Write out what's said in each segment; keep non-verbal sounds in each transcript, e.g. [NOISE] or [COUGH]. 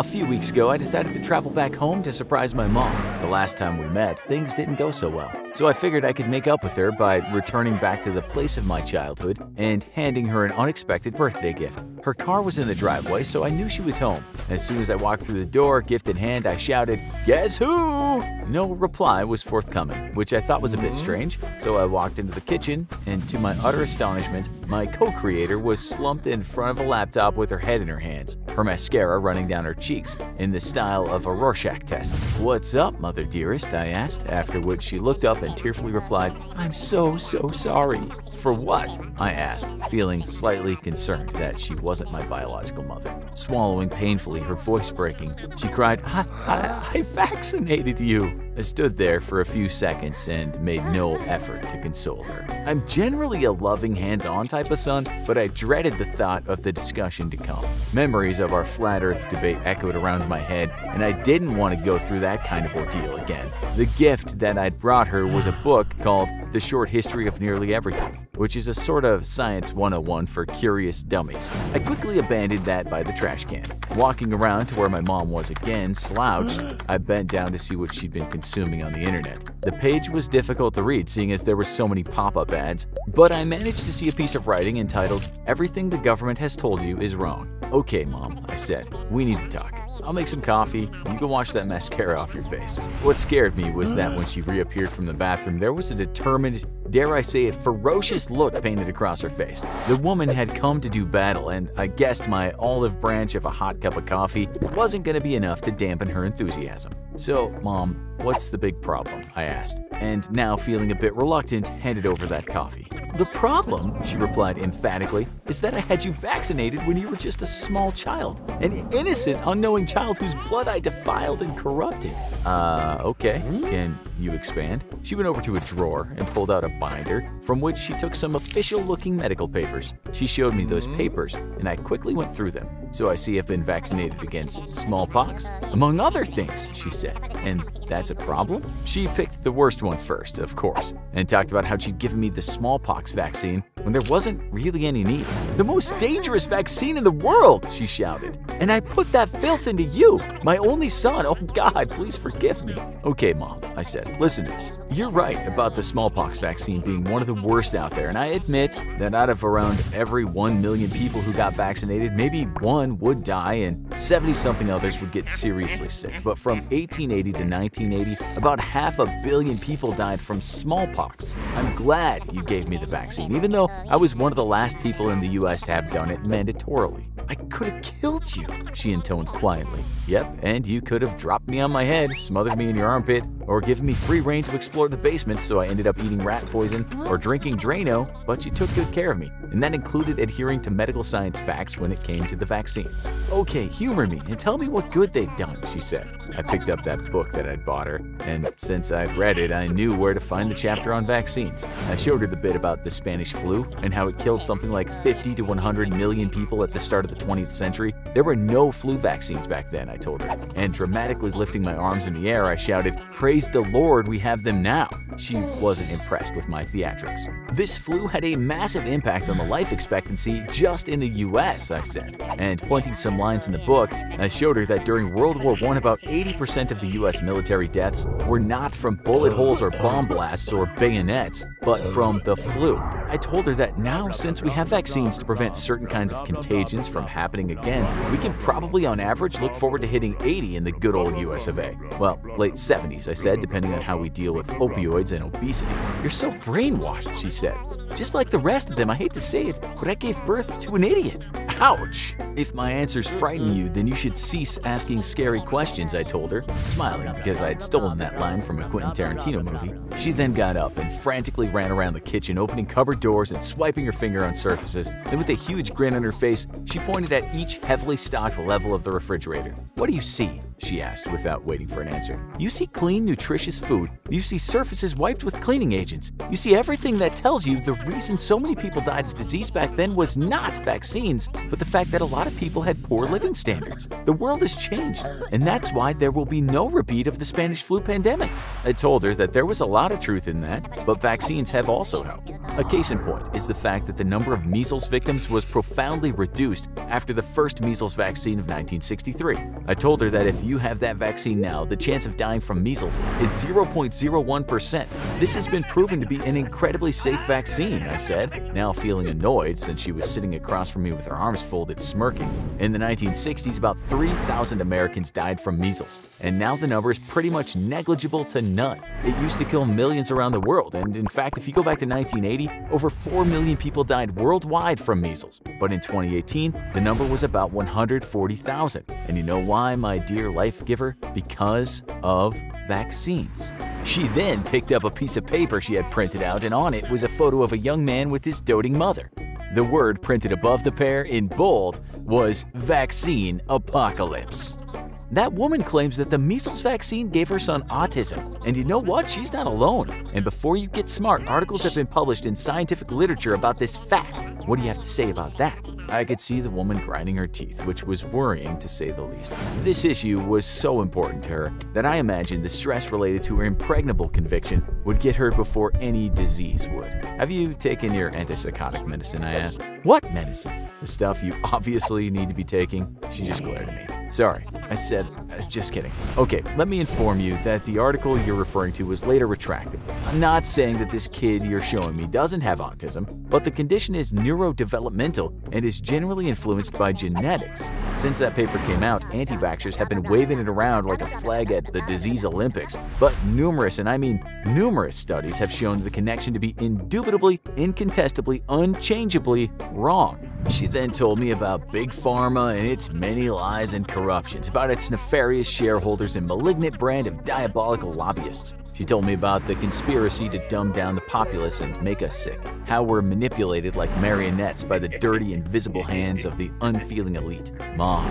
A few weeks ago, I decided to travel back home to surprise my mom. The last time we met, things didn't go so well. So I figured I could make up with her by returning back to the place of my childhood and handing her an unexpected birthday gift. Her car was in the driveway, so I knew she was home. As soon as I walked through the door, gift in hand, I shouted, Guess who? No reply was forthcoming, which I thought was a bit mm-hmm. strange, so I walked into the kitchen, and to my utter astonishment, my co-creator was slumped in front of a laptop with her head in her hands, her mascara running down her cheeks, in the style of a Rorschach test. What's up, mother dearest? I asked, after which she looked up and tearfully replied, I'm so, so sorry. For what? I asked, feeling slightly concerned that she wasn't my biological mother. Swallowing painfully, her voice breaking, she cried, I, I, I vaccinated you. I stood there for a few seconds and made no effort to console her. I'm generally a loving, hands-on type of son, but I dreaded the thought of the discussion to come. Memories of our flat earth debate echoed around my head, and I didn't want to go through that kind of ordeal again. The gift that I'd brought her was a book called The Short History of Nearly Everything which is a sort of science 101 for curious dummies. I quickly abandoned that by the trash can. Walking around to where my mom was again, slouched, I bent down to see what she'd been consuming on the internet. The page was difficult to read seeing as there were so many pop-up ads, but I managed to see a piece of writing entitled, Everything the government has told you is wrong. Okay, mom, I said, we need to talk. I'll make some coffee, you can wash that mascara off your face. What scared me was that when she reappeared from the bathroom, there was a determined, dare I say it, ferocious look painted across her face. The woman had come to do battle, and I guessed my olive branch of a hot cup of coffee wasn't going to be enough to dampen her enthusiasm. So, Mom, what's the big problem? I asked, and now feeling a bit reluctant, handed over that coffee. The problem, she replied emphatically, is that I had you vaccinated when you were just a small child, an innocent, unknowing child whose blood I defiled and corrupted. Uh, okay, can you expand? She went over to a drawer and pulled out a binder from which she took some official looking medical papers. She showed me those mm. papers and I quickly went through them. So I see I've been vaccinated against smallpox, among other things, she said. And that's a problem? She picked the worst one first, of course, and talked about how she'd given me the smallpox vaccine when there wasn't really any need. The most dangerous vaccine in the world, she shouted. And I put that filth into you, my only son. Oh God, please forgive me. Okay, Mom, I said, listen to this. You're right about the smallpox vaccine being one of the worst out there, and I admit that out of around every 1 million people who got vaccinated, maybe one would die and 70 something others would get seriously sick. But from 1880 to 1980, about half a billion people died from smallpox. I'm glad you gave me the vaccine, even though I was one of the last people in the US to have done it mandatorily. I could have killed you, she intoned quietly. Yep, and you could have dropped me on my head, smothered me in your armpit, or given me free rein to explore the basement so I ended up eating rat poison or drinking Drano, but you took good care of me, and that included adhering to medical science facts when it came to the vaccines. Okay, humor me and tell me what good they've done, she said. I picked up that book that I'd bought her, and since I'd read it, I knew where to find the chapter on vaccines. I showed her the bit about the Spanish flu and how it killed something like 50 to 100 million people at the start of the 20th century. There were no flu vaccines back then, I told her, and dramatically lifting my arms in the air, I shouted, Praise the Lord, we have them now. She wasn't impressed with my theatrics. This flu had a massive impact on the life expectancy just in the US, I said. And pointing some lines in the book, I showed her that during World War I, about 80% of the US military deaths were not from bullet holes or bomb blasts or bayonets, but from the flu. I told her that now, since we have vaccines to prevent certain kinds of contagions from happening again, we can probably on average look forward to hitting 80 in the good old US of A. Well, late 70s, I said, depending on how we deal with opioids and obesity. You're so brainwashed, she said. Just like the rest of them, I hate to say it, but I gave birth to an idiot. Ouch! If my answers frighten you, then you should cease asking scary questions, I told her, smiling because I had stolen that line from a Quentin Tarantino movie. She then got up and frantically ran around the kitchen, opening cupboard doors and swiping her finger on surfaces. Then with a huge grin on her face, she pointed at each heavily stocked level of the refrigerator. What do you see? she asked without waiting for an answer. You see clean, nutritious food. You see surfaces wiped with cleaning agents. You see everything that tells you the reason so many people died of disease back then was not vaccines, but the fact that a lot of people had poor living standards. The world has changed, and that's why there will be no repeat of the Spanish flu pandemic. I told her that there was a lot of truth in that, but vaccines have also helped. A case in point is the fact that the number of measles victims was profoundly reduced after the first measles vaccine of 1963. I told her that if you have that vaccine now, the chance of dying from measles is 0.01%. This has been proven to be an incredibly safe vaccine, I said, now feeling annoyed since she was sitting across from me with her arms folded, smirking. In the 1960s, about 3,000 Americans died from measles, and now the number is pretty much negligible to none. It used to kill millions around the world, and in fact, if you go back to 1980, over 4 million people died worldwide from measles. But in 2018, the number was about 140,000. And you know why, my dear life giver? Because of vaccines. She then picked up a piece of paper she had printed out, and on it was a photo of a young man with his doting mother. The word printed above the pair in bold was Vaccine Apocalypse. That woman claims that the measles vaccine gave her son autism. And you know what? She's not alone. And before you get smart, articles have been published in scientific literature about this fact. What do you have to say about that? I could see the woman grinding her teeth, which was worrying to say the least. This issue was so important to her that I imagine the stress related to her impregnable conviction would get her before any disease would. Have you taken your antipsychotic medicine? I asked. What medicine? The stuff you obviously need to be taking? She just glared at me. Sorry, I said, uh, just kidding. Okay, let me inform you that the article you're referring to was later retracted. I'm not saying that this kid you're showing me doesn't have autism, but the condition is neurodevelopmental and is generally influenced by genetics. Since that paper came out, anti-vaxxers have been waving it around like a flag at the disease Olympics, but numerous, and I mean numerous studies have shown the connection to be indubitably, incontestably, unchangeably wrong. She then told me about Big Pharma and its many lies and corruptions, about its nefarious shareholders and malignant brand of diabolical lobbyists. She told me about the conspiracy to dumb down the populace and make us sick, how we're manipulated like marionettes by the dirty, invisible hands of the unfeeling elite. Mom,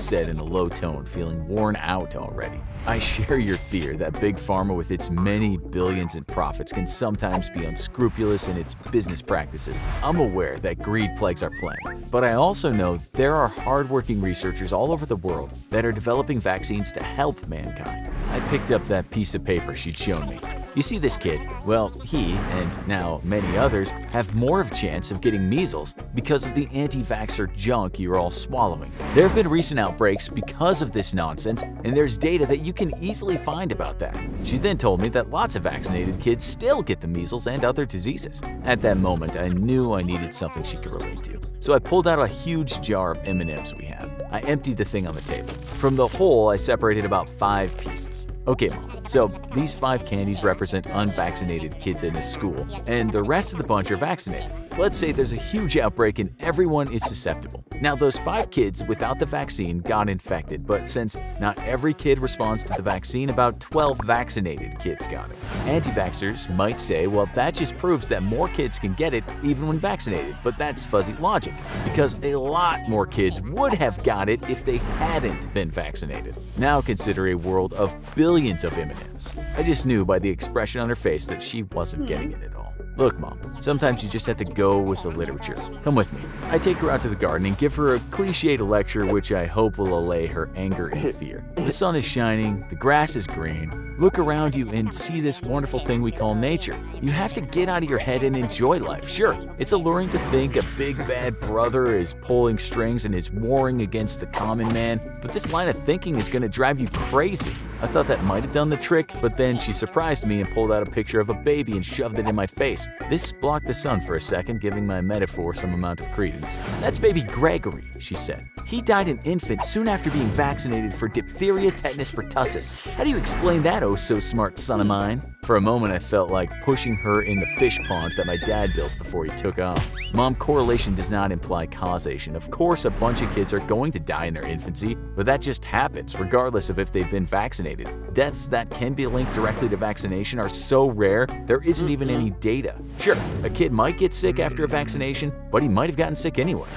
said in a low tone, feeling worn out already. I share your fear that Big Pharma, with its many billions in profits, can sometimes be unscrupulous in its business practices. I'm aware that greed plagues our planet, but I also know there are hardworking researchers all over the world that are developing vaccines to help mankind. I picked up that piece of paper she'd shown me. You see this kid? Well, he, and now many others, have more of a chance of getting measles because of the anti-vaxxer junk you're all swallowing. There have been recent outbreaks because of this nonsense, and there's data that you can easily find about that. She then told me that lots of vaccinated kids still get the measles and other diseases. At that moment, I knew I needed something she could relate to. So I pulled out a huge jar of M&Ms we have. I emptied the thing on the table. From the whole, I separated about five pieces. Okay, Mom, so these five candies represent unvaccinated kids in this school, and the rest of the bunch are vaccinated. Let's say there's a huge outbreak and everyone is susceptible. Now, those five kids without the vaccine got infected, but since not every kid responds to the vaccine, about 12 vaccinated kids got it. Anti-vaxxers might say, well, that just proves that more kids can get it even when vaccinated, but that's fuzzy logic, because a lot more kids would have got it if they hadn't been vaccinated. Now consider a world of billions of M&Ms. I just knew by the expression on her face that she wasn't hmm. getting it at all. Look, Mom, sometimes you just have to go with the literature. Come with me. I take her out to the garden and give her a cliched lecture which I hope will allay her anger and [LAUGHS] fear. The sun is shining, the grass is green, Look around you and see this wonderful thing we call nature. You have to get out of your head and enjoy life. Sure, it's alluring to think a big bad brother is pulling strings and is warring against the common man, but this line of thinking is going to drive you crazy. I thought that might have done the trick, but then she surprised me and pulled out a picture of a baby and shoved it in my face. This blocked the sun for a second, giving my metaphor some amount of credence. That's baby Gregory, she said. He died an infant soon after being vaccinated for diphtheria, tetanus, pertussis. How do you explain that, oh so smart son of mine? For a moment, I felt like pushing her in the fish pond that my dad built before he took off. Mom, correlation does not imply causation. Of course, a bunch of kids are going to die in their infancy, but that just happens, regardless of if they've been vaccinated. Deaths that can be linked directly to vaccination are so rare, there isn't even mm-hmm. any data. Sure, a kid might get sick after a vaccination, but he might have gotten sick anyway.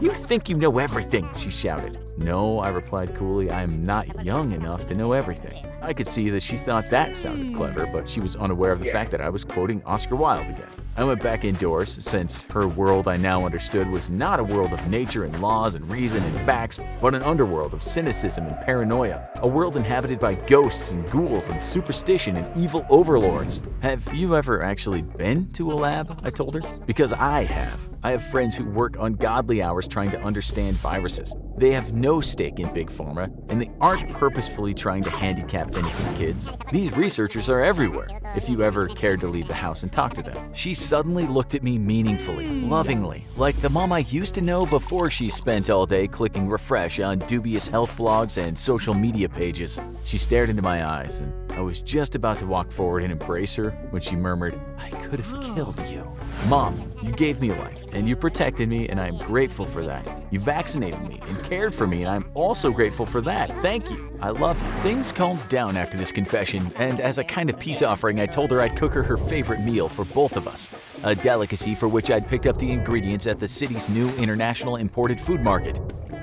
You think you know everything, she shouted. No, I replied coolly, I am not young enough to know everything. I could see that she thought that sounded clever, but she was unaware of the fact that I was quoting Oscar Wilde again. I went back indoors, since her world I now understood was not a world of nature and laws and reason and facts, but an underworld of cynicism and paranoia, a world inhabited by ghosts and ghouls and superstition and evil overlords. Have you ever actually been to a lab? I told her. Because I have. I have friends who work ungodly hours trying to understand viruses. They have no stake in Big Pharma, and they aren't purposefully trying to handicap innocent kids. These researchers are everywhere, if you ever cared to leave the house and talk to them. She suddenly looked at me meaningfully, lovingly, like the mom I used to know before she spent all day clicking refresh on dubious health blogs and social media pages. She stared into my eyes, and I was just about to walk forward and embrace her when she murmured, I could have oh. killed you. Mom, you gave me life, and you protected me, and I am grateful for that. You vaccinated me and cared for me, and I'm also grateful for that. Thank you. I love you. Things calmed down after this confession, and as a kind of peace offering, I told her I'd cook her her favorite meal for both of us, a delicacy for which I'd picked up the ingredients at the city's new international imported food market.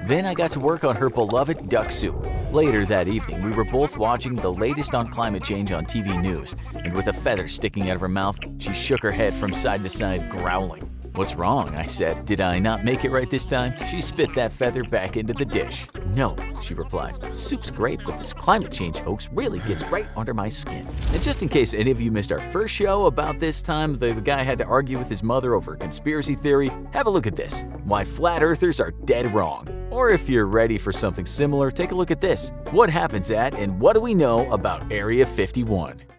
Then I got to work on her beloved duck soup. Later that evening, we were both watching the latest on climate change on TV news, and with a feather sticking out of her mouth, she shook her head from side to side, growling. What's wrong? I said. Did I not make it right this time? She spit that feather back into the dish. No, she replied. Soup's great, but this climate change hoax really gets right under my skin. And just in case any of you missed our first show about this time, the, the guy had to argue with his mother over a conspiracy theory, have a look at this. Why flat earthers are dead wrong. Or if you're ready for something similar, take a look at this. What happens at and what do we know about Area 51?